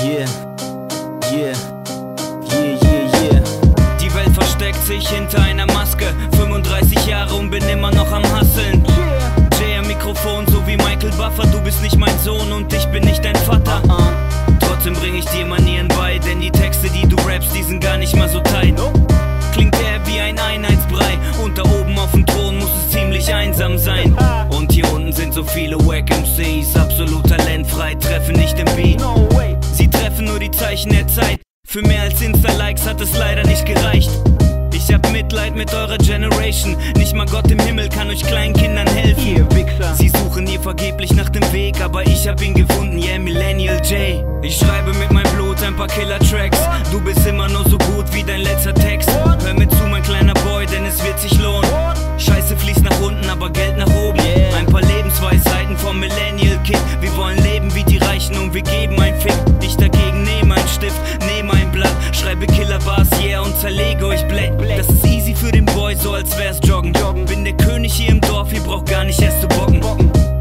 Yeah, yeah, yeah, yeah, yeah. Die Welt versteckt sich hinter einer Maske. 35 Jahre und bin immer noch am Hasseln. Jay am Mikrofon, so wie Michael Buffer. Du bist nicht mein Sohn und ich bin nicht dein Vater. Trotzdem bring ich dir Manieren bei, denn die Texte, die du rappst, die sind gar nicht mal so tight. Klingt er wie ein Einheitsbrei und da oben auf dem Thron muss es ziemlich einsam sein. Und hier unten sind so viele Wack MCs, absolut talentfrei, treffen nicht im Beat. Für mehr als Insta-Likes hat es leider nicht gereicht. Ich hab Mitleid mit eurer Generation. Nicht mal Gott im Himmel kann euch kleinen Kindern helfen. Ihr Wichser. Sie suchen hier vergeblich nach dem Weg, aber ich hab ihn gefunden, yeah, Millennial J. Ich schreibe mit meinem Blut ein paar Killer-Tracks. Du bist immer nur so gut wie dein letzter Text. Hör mir zu, mein kleiner Boy, denn es wird sich lohnen. Scheiße fließt nach unten, aber Geld nach oben. Ein paar Lebensweisheiten vom Millennial Kid. Wir wollen leben wie die Reichen und wir geben ein Fick. Schreibe Killerbars, yeah, und zerlege euch Black. Das ist easy für den Boy, so als wär's Joggen. Bin der König hier im Dorf, ihr braucht gar nicht erst zu bocken.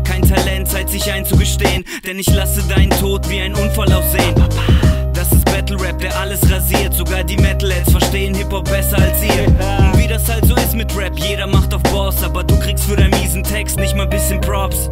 Kein Talent, Zeit sich einzugestehen, denn ich lasse deinen Tod wie ein Unfall aussehen. Das ist Battle Rap, der alles rasiert. Sogar die Metalheads verstehen Hip-Hop besser als ihr. Und wie das halt so ist mit Rap, jeder macht auf Boss, aber du kriegst für deinen miesen Text nicht mal bisschen Props.